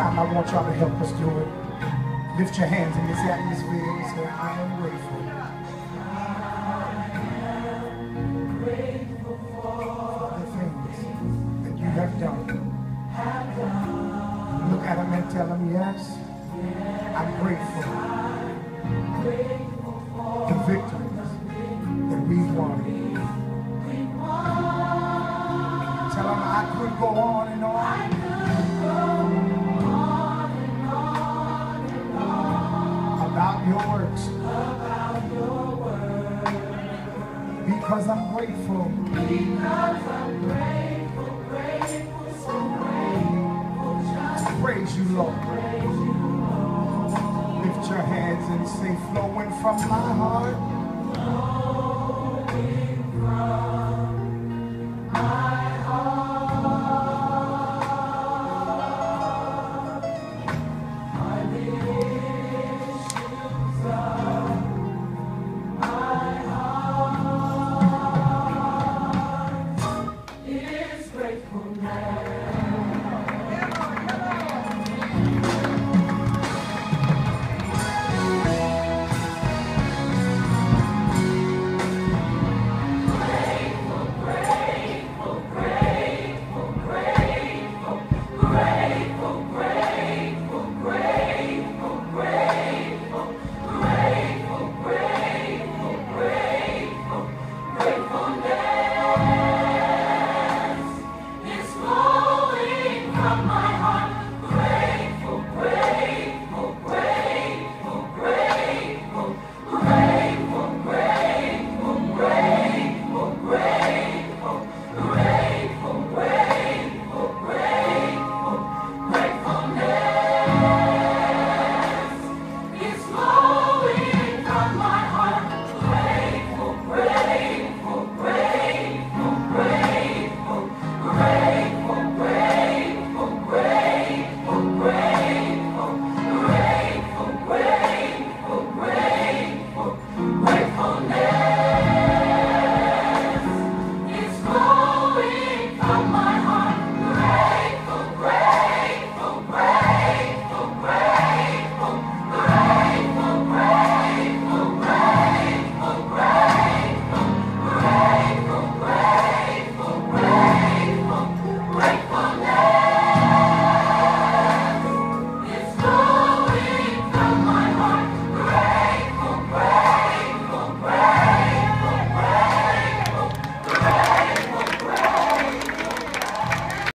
I want y'all to help us do it. Lift your hands in this atmosphere and say, I am grateful. For the things that you have done. Look at them and tell them, yes, I'm grateful. The victories Because I'm grateful. Because I'm grateful, grateful, so grateful. Praise you, Lord. Praise you, Lord. Lift your hands and say, flowing from my heart. Flowing from